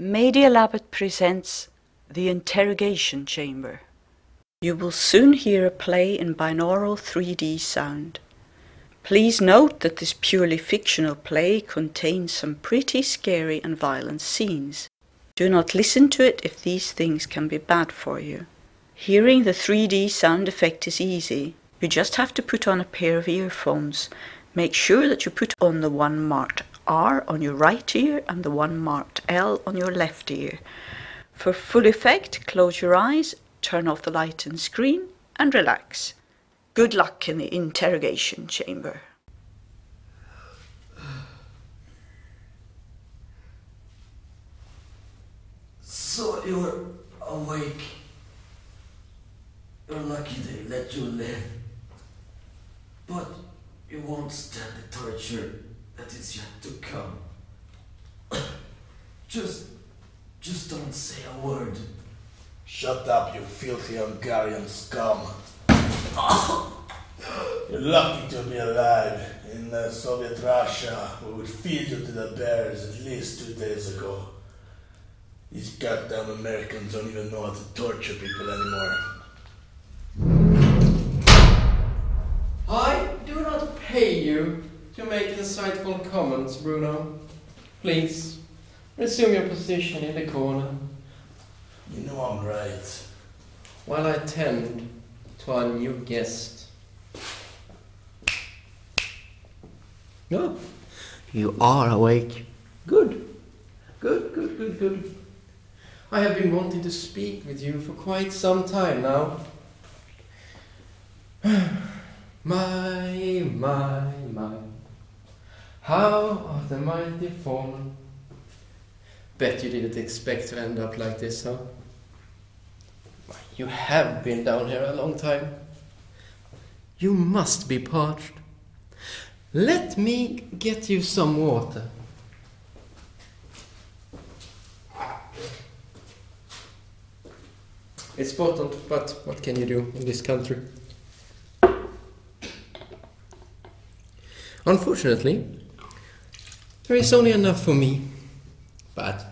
Medielabbet presents The Interrogation Chamber. You will soon hear a play in binaural 3D sound. Please note that this purely fictional play contains some pretty scary and violent scenes. Do not listen to it if these things can be bad for you. Hearing the 3D sound effect is easy. You just have to put on a pair of earphones. Make sure that you put on the one marked R on your right ear and the one marked L on your left ear. For full effect, close your eyes, turn off the light and screen, and relax. Good luck in the interrogation chamber. So you're awake. You're lucky they let you live. But you won't stand the torture that is yet to come. just, just don't say a word. Shut up, you filthy Hungarian scum. You're lucky to be alive. In uh, Soviet Russia, we would feed you to the bears at least two days ago. These goddamn Americans don't even know how to torture people anymore. I do not pay you to make insightful comments, Bruno. Please, resume your position in the corner You know I'm right. while I tend to our new guest. No, you are awake. Good. Good, good, good, good. I have been wanting to speak with you for quite some time now. my, my, my. How are the mighty fallen? Bet you didn't expect to end up like this, huh? You have been down here a long time. You must be parched. Let me get you some water. It's bottled, but what can you do in this country? Unfortunately, there is only enough for me. But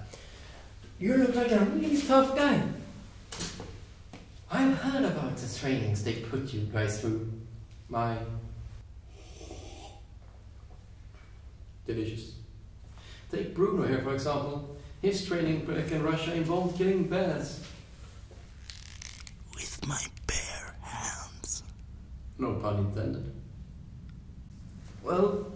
you look like a really tough guy. I've heard about the trainings they put you guys through. My delicious. Take Bruno here, for example. His training back in Russia involved killing bears. With my bare hands. No pun intended. Well,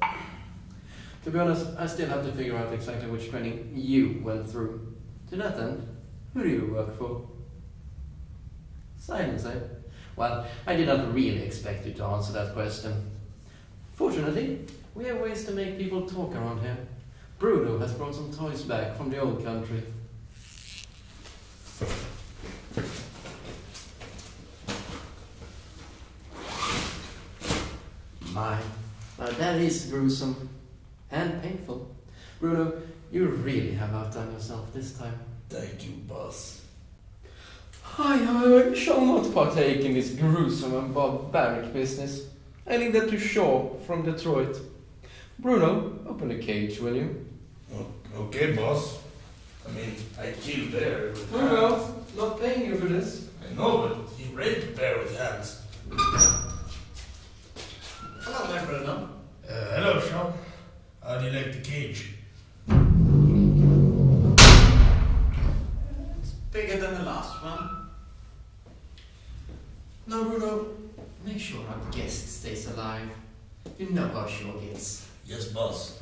to be honest, I still have to figure out exactly which training you went through. To that end, who do you work for? Silence, eh? Well, I did not really expect you to answer that question. Fortunately, we have ways to make people talk around here. Bruno has brought some toys back from the old country. My, now that is gruesome painful. Bruno, you really have outdone yourself this time. Thank you, boss. I, however, shall not partake in this gruesome and barbaric business. I leave that to Shaw from Detroit. Bruno, open the cage, will you? Okay, boss. I mean, I killed bear with hands. Bruno, not paying you for this. I know, but he raped bear with hands. Hello there, Bruno. Uh, hello, Sean. How do you like the cage? It's bigger than the last one. Now, Bruno, make sure our guest stays alive. You know how Shaw gets. Yes, boss.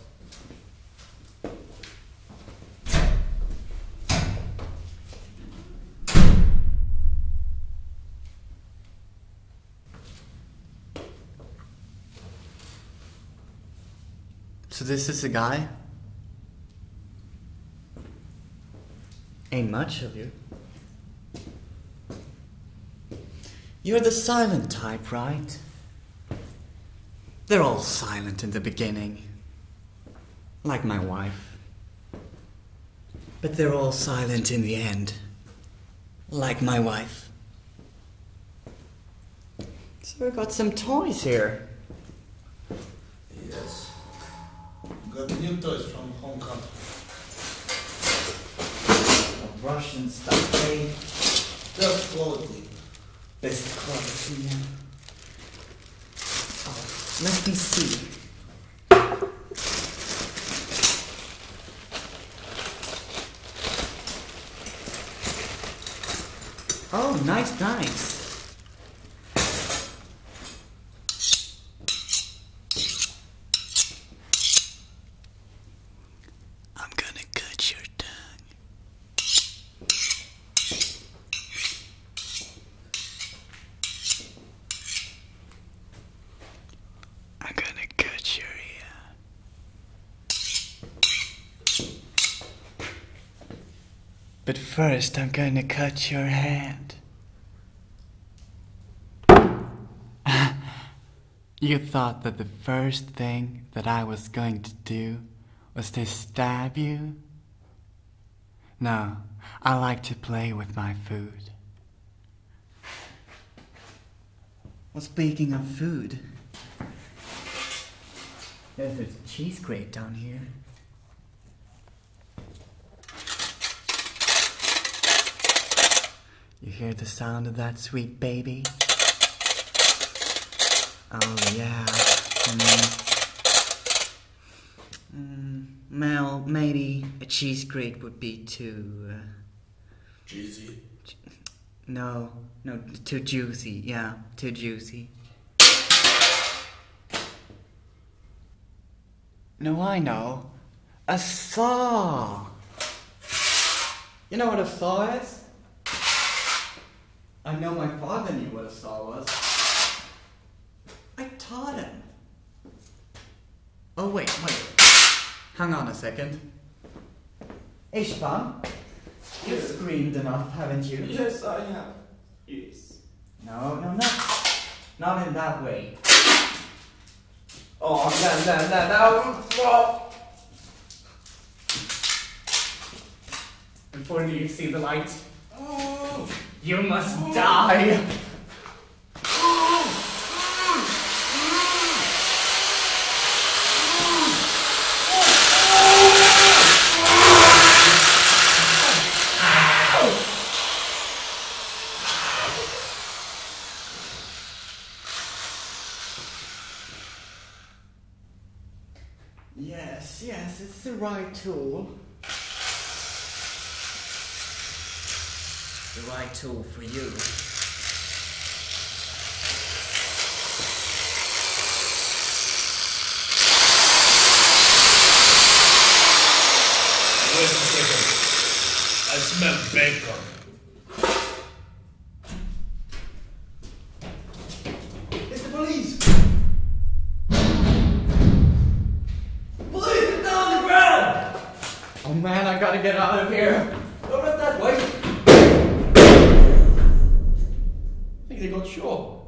So this is the guy? Ain't much of you. You're the silent type, right? They're all silent in the beginning. Like my wife. But they're all silent in the end. Like my wife. So we got some toys here. Yes. Got new toys from home country. Russian stuff, eh? Just quality. Best quality, yeah. Let me see. Oh, nice, nice. I'm gonna cut your tongue. I'm gonna cut your ear. But first, I'm gonna cut your hand. you thought that the first thing that I was going to do was to stab you? No, I like to play with my food. Well, speaking of food, there's a cheese grate down here. You hear the sound of that sweet baby? Oh yeah. Mm. Mm, well, maybe a cheese grate would be too. Uh, Cheesy. no, no, too juicy. Yeah, too juicy. No, I know. A saw. You know what a saw is? I know my father knew what a saw was. I taught him. Oh, wait, wait. Hang on a second. Ishvan, you've screamed enough, haven't you? Yes, I have. Yes. No, no, no. Not in that way. Oh, no, no, no, no. Oh. Before you see the light, you must die. Yes, yes, it's the right tool. The right tool for you. Wait a second. I smell bacon. It's the police! Police, get down on the ground! Oh man, I gotta get out of here. Go right that way. They got shot.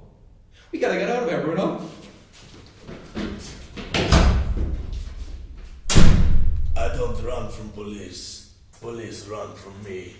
We gotta get out of here, Bruno. I don't run from police. Police run from me.